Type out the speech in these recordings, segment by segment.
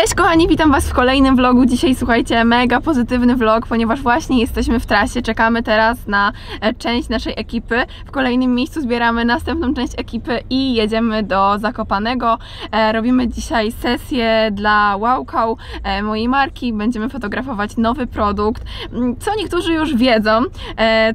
Cześć kochani, witam was w kolejnym vlogu. Dzisiaj słuchajcie, mega pozytywny vlog, ponieważ właśnie jesteśmy w trasie. Czekamy teraz na e, część naszej ekipy. W kolejnym miejscu zbieramy następną część ekipy i jedziemy do Zakopanego. E, robimy dzisiaj sesję dla Wowcow, e, mojej marki. Będziemy fotografować nowy produkt. Mm, Co niektórzy już wiedzą,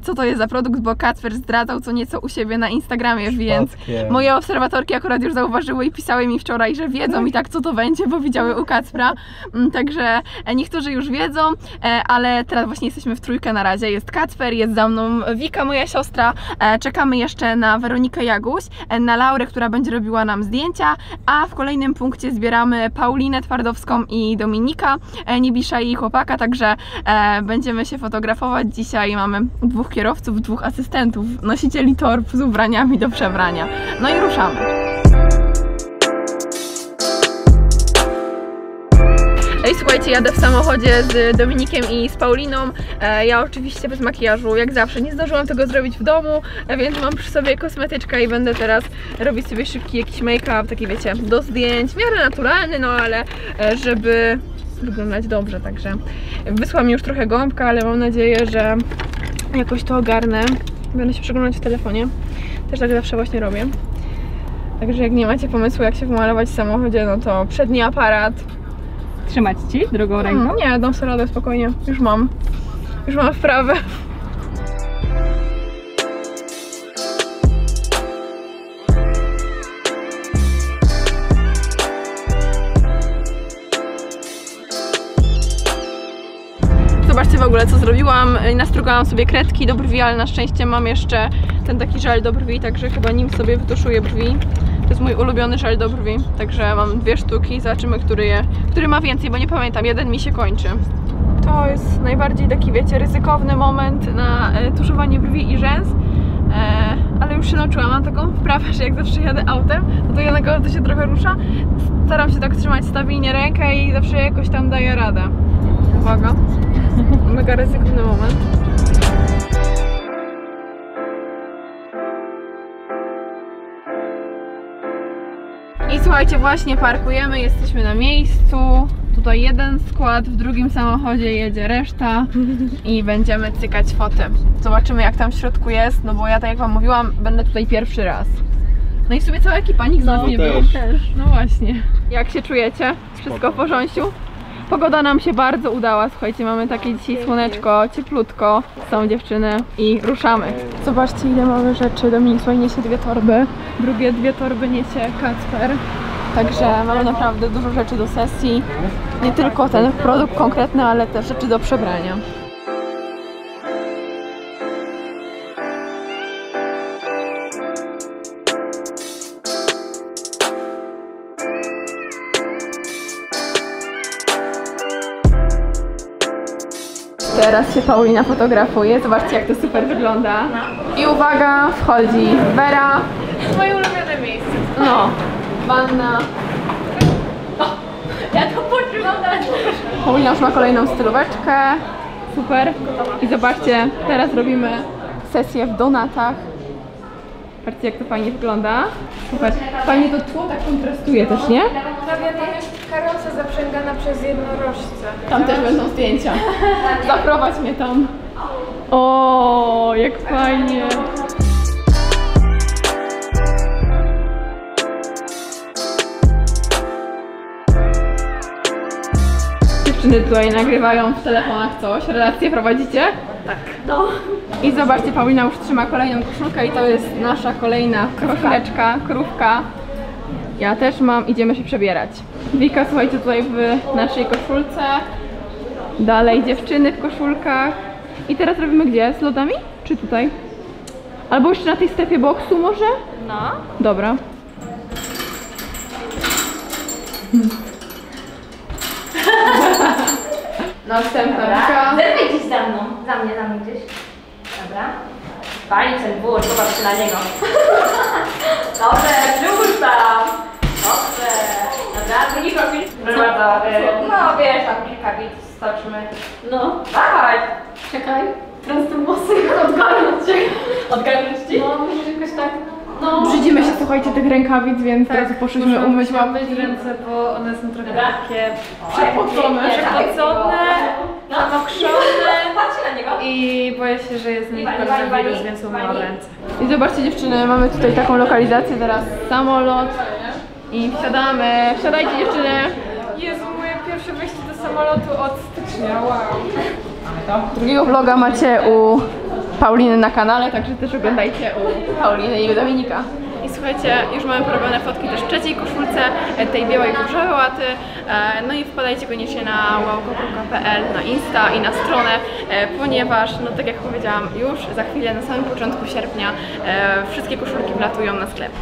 co to jest za produkt, bo Kacper zdradzał co nieco u siebie na Instagramie, więc. Moje obserwatorki akurat już zauważyły i pisały mi wczoraj, że wiedzą i tak co to będzie, bo widziały u Kacpra. Mm, Także e, niektórzy już wiedzą, e, ale teraz właśnie jesteśmy w trójkę na razie. Jest Kacper, jest za mną Wika, moja siostra. E, Czekamy jeszcze na Weronikę Jaguś, na Laurę, która będzie robiła nam zdjęcia, a w kolejnym punkcie zbieramy Paulinę Twardowską i Dominika Nibisza i chłopaka, także będziemy się fotografować dzisiaj. Mamy dwóch kierowców, dwóch asystentów, nosicieli torb z ubraniami do przebrania. No i ruszamy. Ej, słuchajcie, jadę w samochodzie z Dominikiem i z Pauliną. E, ja oczywiście bez makijażu, jak zawsze. Nie zdążyłam tego zrobić w domu, e, więc mam przy sobie kosmetyczkę i będę teraz robić sobie szybki jakiś make-up, taki wiecie, do zdjęć. W miarę naturalny, no ale e, żeby wyglądać dobrze, także wysłałam już trochę gąbka, ale mam nadzieję, że jakoś to ogarnę. Będę się przeglądać w telefonie. Też tak zawsze właśnie robię. Także jak nie macie pomysłu, jak się pomalować w samochodzie, no to przedni aparat, Trzymać ci drugą ręką? Mm, nie, dam sobie radę spokojnie. Już mam. Już mam wprawę. Zobaczcie w ogóle co zrobiłam. Nastrugałam sobie kredki do brwi, ale na szczęście mam jeszcze ten taki żel do brwi, także chyba nim sobie wytuszuję brwi. To jest mój ulubiony żel do brwi, także mam dwie sztuki. Zobaczymy, który, je, który ma więcej, bo nie pamiętam. Jeden mi się kończy. To jest najbardziej taki, wiecie, ryzykowny moment na e, tuszowanie brwi i rzęs. E, ale już się nauczyłam, mam taką wprawę, że jak zawsze jadę autem, no to jednego to się trochę rusza. Staram się tak trzymać stabilnie rękę i zawsze jakoś tam daję radę. Uwaga. Mega ryzykowny moment. I słuchajcie, właśnie parkujemy, jesteśmy na miejscu. Tutaj jeden skład, w drugim samochodzie jedzie reszta i będziemy cykać foty. Zobaczymy jak tam w środku jest, no bo ja tak jak wam mówiłam, będę tutaj pierwszy raz. No i w sumie cała ekipa, nikt z nas No, nie też. był. No właśnie. Jak się czujecie? Wszystko w porządku? Pogoda nam się bardzo udała, słuchajcie, mamy takie dzisiaj słoneczko, cieplutko, są dziewczyny i ruszamy. Zobaczcie ile mamy rzeczy, Dominik słuchaj niesie dwie torby, drugie dwie torby niesie Kacper. Także mamy naprawdę dużo rzeczy do sesji, nie tylko ten produkt konkretny, ale też rzeczy do przebrania. Teraz się Paulina fotografuje. Zobaczcie, jak to super wygląda. I uwaga, wchodzi Vera. Moje ulubione miejsce. No, wanna. Ja to poczułam Paulina już ma kolejną stylóweczkę. Super. I zobaczcie, teraz robimy sesję w donatach. Patrzcie, jak to fajnie wygląda. Super. Fajnie to tło tak kontrastuje też, nie? Prawie tam jest karosa zaprzęgana przez jednorożce. Tam też będą zdjęcia. Zaprowadź mnie tam. O, jak fajnie. Dziewczyny tutaj nagrywają w telefonach coś. Relacje prowadzicie? Tak. No. I zobaczcie, Paulina już trzyma kolejną koszulkę i to jest nasza kolejna koszuleczka, krówka. Ja też mam, idziemy się przebierać. Wika, słuchajcie, tutaj w naszej koszulce. Dalej dziewczyny w koszulkach. I teraz robimy gdzie? Z lodami? Czy tutaj? Albo jeszcze na tej strefie boksu może? No. Dobra. Następna Wika. Zerwij gdzieś za mną. Za mnie, za mnie gdzieś. Dobra. Fajnie ten wór, zobacz na niego. Dobrze, tam. Dobrze. Dobra, drugi profil. Proszę bardzo. y, No wiesz, tam kilka bit stoczmy. No. Dawaj. Czekaj. Teraz te włosy odgarnąć No, tak Brzydzimy się, słuchajcie, tych rękawic, więc Tak, teraz poszliśmy umyć łapy. myć ręce, bo one są trochę takie Przepocone. przepocone, namokrzone niego. i boję się, że jest mi koronawirus, więc umyłam ręce. I zobaczcie dziewczyny, mamy tutaj taką lokalizację, teraz samolot i wsiadamy. Wsiadajcie dziewczyny. Jezu, moje pierwsze wejście do samolotu od stycznia, wow. Drugiego vloga macie u Pauliny na kanale, także też oglądajcie u Pauliny i u Dominika. Słuchajcie, już mamy porobione fotki też trzeciej koszulce, e, tej białej różowej łaty. E, No i wpadajcie koniecznie na wałko.pl, na Insta i na stronę, e, ponieważ, no tak jak powiedziałam, już za chwilę, na samym początku sierpnia, wszystkie koszulki wlatują na sklep.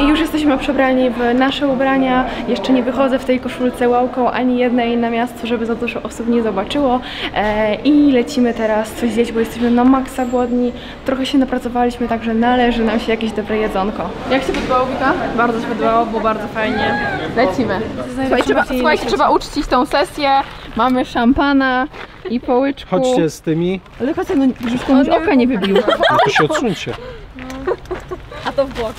I już jesteśmy przebrani w nasze ubrania. Jeszcze nie wychodzę w tej koszulce łałką ani jednej na miasto, żeby za dużo osób nie zobaczyło. I lecimy teraz coś zjeść, bo jesteśmy na maksa głodni. Trochę się napracowaliśmy, także należy nam się jakieś dobre jedzonko. Jak się podobało, Wika? Bardzo się podobało, było bardzo fajnie. Lecimy. Słuchajcie, trzeba, słuchajcie, trzeba uczcić tą sesję. Mamy szampana i po łyczku. Chodźcie z tymi, Ale chodźcie, no już komuś oka nie wybił. no to się odsuńcie. A to w bok.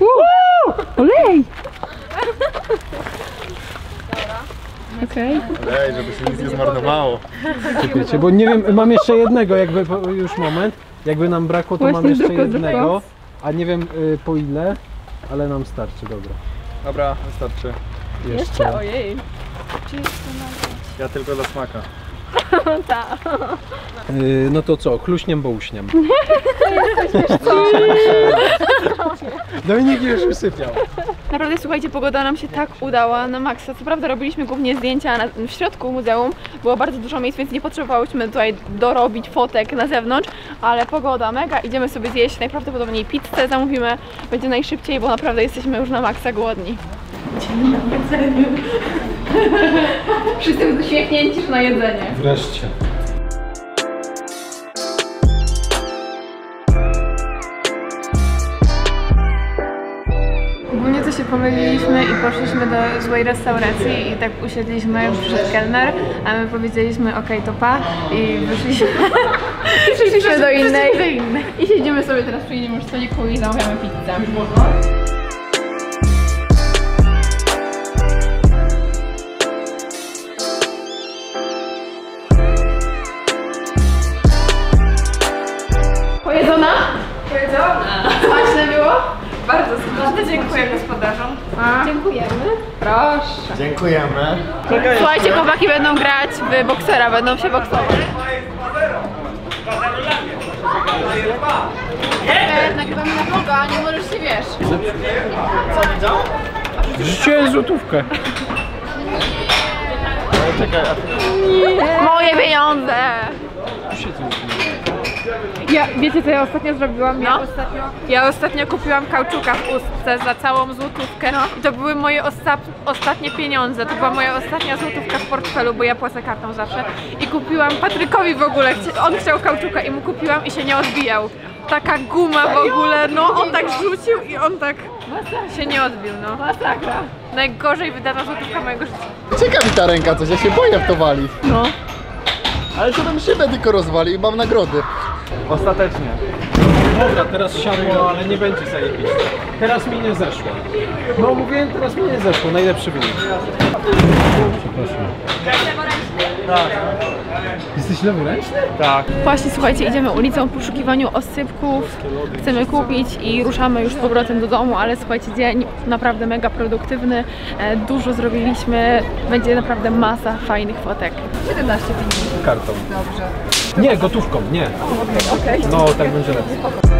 Uuu, Olej! Okej. Ej, żeby się nic nie zmarnowało. Czekajcie, bo nie wiem, mam jeszcze jednego, jakby po- już moment. Jakby nam brakło, to mam jeszcze tylko jednego. A nie wiem y, po ile, ale nam starczy, dobra. Dobra, wystarczy. Jeszcze. Ojej. Ja tylko dla smaka. Y, no to co, chluśniem, bo uśniem. Dominik już usypiał. Naprawdę słuchajcie, pogoda nam się tak udała na maksa. Co prawda robiliśmy głównie zdjęcia na, w środku muzeum, było bardzo dużo miejsc, więc nie potrzebowałyśmy tutaj dorobić fotek na zewnątrz, ale pogoda mega, idziemy sobie zjeść najprawdopodobniej pizzę, zamówimy, będzie najszybciej, bo naprawdę jesteśmy już na maksa głodni. Wszyscy uśmiechnięci już na jedzenie. Wreszcie. Ogólnie to się pomyliliśmy i poszliśmy do złej restauracji i tak usiedliśmy, przyszedł kelner, a my powiedzieliśmy okej to pa i wyszliśmy, Przyszliśmy do innej do innej. i siedzimy sobie teraz przy innym stoliku i zamawiamy pizzę. Dziękuję gospodarzom. Dziękujemy. Proszę. Dziękujemy. Słuchajcie, chłopaki będą grać w boksera, będą się boksować. E, nagrywamy na vloga, nie możesz się wiesz. Rzuciłem złotówkę. Czekaj, a Moje pieniądze! Ja, wiecie co ja ostatnio zrobiłam? Ja, No. ostatnio, ja ostatnio kupiłam kauczuka w ustce za całą złotówkę i to były moje osta ostatnie pieniądze, to była moja ostatnia złotówka w portfelu, bo ja płacę kartą zawsze i kupiłam Patrykowi w ogóle, on chciał kauczuka i mu kupiłam i się nie odbijał. Taka guma w ogóle, no on tak rzucił i on tak się nie odbił, no. Masakra. Najgorzej wydana złotówka mojego życia. Cieka mi ta ręka coś, ja się boję w to walić. No. Ale to tam szybę tylko rozwali i mam nagrody. Ostatecznie. Dobra, teraz siadło, ale nie będzie zajebiście. Teraz mi nie zeszło. No mówiłem, teraz mi nie zeszło. Najlepszy wynik. Przepraszam. Jesteś leworęczny? Tak. Właśnie słuchajcie, idziemy ulicą w poszukiwaniu osypków, chcemy kupić i ruszamy już z powrotem do domu, ale słuchajcie, dzień naprawdę mega produktywny, e, dużo zrobiliśmy, będzie naprawdę masa fajnych fotek. 17 Kartą. Dobrze. Nie, gotówką, nie. No, tak będzie lepiej.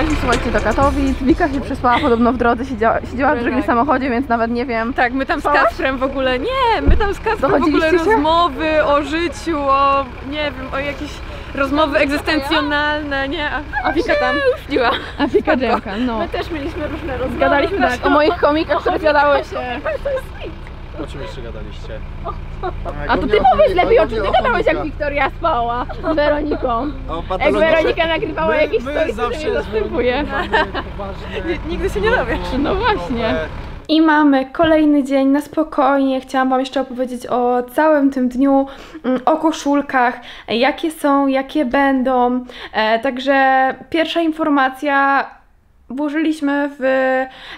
Dojechaliśmy, słuchajcie, do Katowic, Wika się przespała podobno w drodze, siedziała, siedziała w drugim samochodzie, więc nawet nie wiem. Tak, my tam z Kasprem w ogóle, nie, my tam z Kasprem w ogóle się? rozmowy o życiu, o, nie wiem, o jakieś rozmowy egzystencjonalne, nie, a, Wika tam. A Wika dżemka, no. My też mieliśmy różne rozmowy. Gadaliśmy tak o moich komikach, które zjadały się. O czym jeszcze gadaliście? A to ty powiedz lepiej, o czym ty gadałeś, jak Wiktoria spała z Weroniką. Jak Weronika nagrywała jakieś stories, które nie dostępuje. poważne, Nigdy się nie dowiesz. No właśnie. I mamy kolejny dzień na spokojnie. Chciałam Wam jeszcze opowiedzieć o całym tym dniu, mm, o koszulkach, jakie są, jakie będą. E, także pierwsza informacja. Włożyliśmy w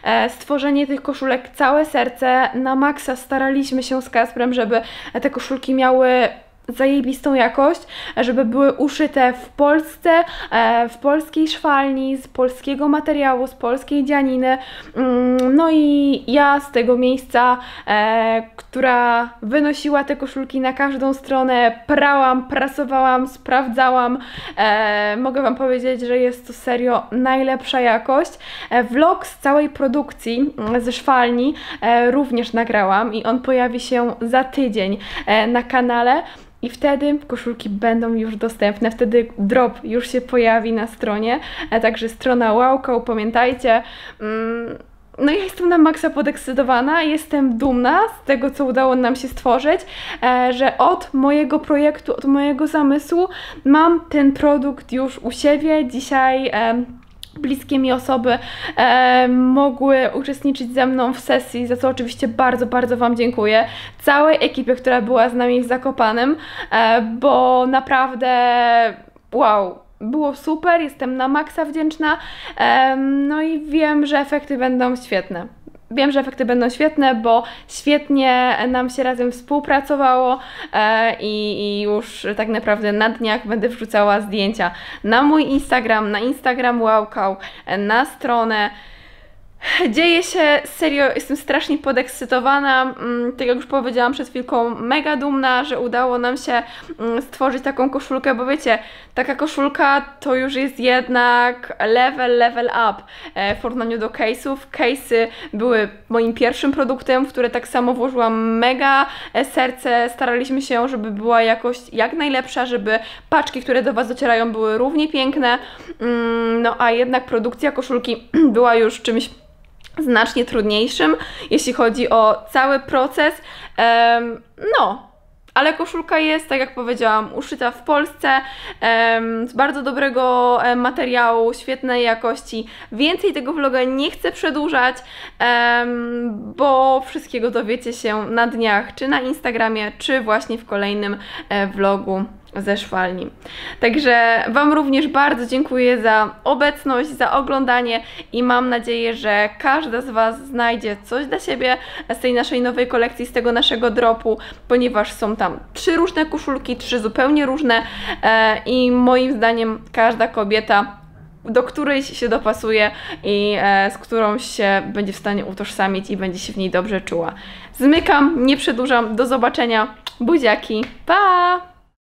e, stworzenie tych koszulek całe serce. Na maksa staraliśmy się z Kasprem, żeby te koszulki miały zajebistą jakość, żeby były uszyte w Polsce, e, w polskiej szwalni, z polskiego materiału, z polskiej dzianiny. Mm, No i ja z tego miejsca, e, która wynosiła te koszulki na każdą stronę, prałam, prasowałam, sprawdzałam. E, Mogę Wam powiedzieć, że jest to serio najlepsza jakość. Vlog z całej produkcji mm, ze szwalni również nagrałam i on pojawi się za tydzień na kanale. I wtedy koszulki będą już dostępne, wtedy drop już się pojawi na stronie, e, także strona Łałką, pamiętajcie. Mm, No ja jestem na maksa podekscytowana, jestem dumna z tego, co udało nam się stworzyć, e, że od mojego projektu, od mojego zamysłu mam ten produkt już u siebie. Dzisiaj bliskie mi osoby e, mogły uczestniczyć ze mną w sesji, za co oczywiście bardzo, bardzo Wam dziękuję. Całej ekipie, która była z nami w Zakopanem, e, bo naprawdę wow, było super, jestem na maksa wdzięczna. Em, no i wiem, że efekty będą świetne. Wiem, że efekty będą świetne, bo świetnie nam się razem współpracowało e, i, i już tak naprawdę na dniach będę wrzucała zdjęcia na mój Instagram, na Instagram Łałkał, e, na stronę. Dzieje się, serio, jestem strasznie podekscytowana. Mm, Tak jak już powiedziałam przed chwilką, mega dumna, że udało nam się mm, stworzyć taką koszulkę, bo wiecie, taka koszulka to już jest jednak level, level up e, w porównaniu do case'ów. Case'y były moim pierwszym produktem, w które tak samo włożyłam mega e, serce. Staraliśmy się, żeby była jakość jak najlepsza, żeby paczki, które do Was docierają, były równie piękne. Mm, No a jednak produkcja koszulki była już czymś znacznie trudniejszym, jeśli chodzi o cały proces. No, ale koszulka jest, tak jak powiedziałam, uszyta w Polsce, z bardzo dobrego materiału, świetnej jakości. Więcej tego vloga nie chcę przedłużać, bo wszystkiego dowiecie się na dniach, czy na Instagramie, czy właśnie w kolejnym e, vlogu ze szwalni. Także Wam również bardzo dziękuję za obecność, za oglądanie i mam nadzieję, że każda z Was znajdzie coś dla siebie z tej naszej nowej kolekcji, z tego naszego dropu, ponieważ są tam trzy różne koszulki, trzy zupełnie różne e, i moim zdaniem każda kobieta do którejś się dopasuje i e, z którą się będzie w stanie utożsamić i będzie się w niej dobrze czuła. Zmykam, nie przedłużam, do zobaczenia, buziaki, pa!